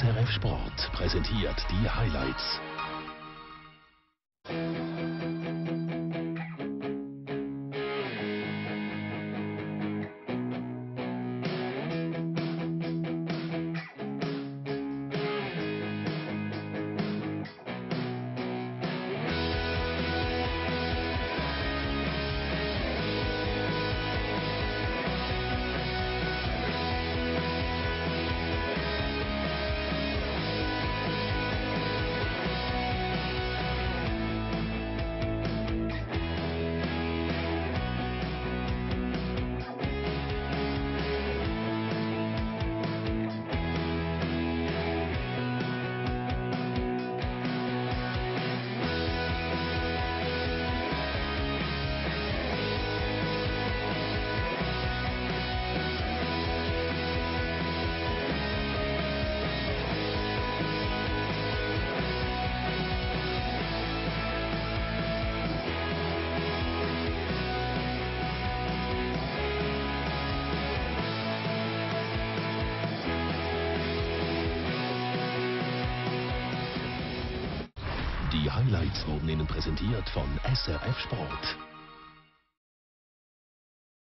SRF Sport präsentiert die Highlights. Die Highlights wurden Ihnen präsentiert von SRF Sport.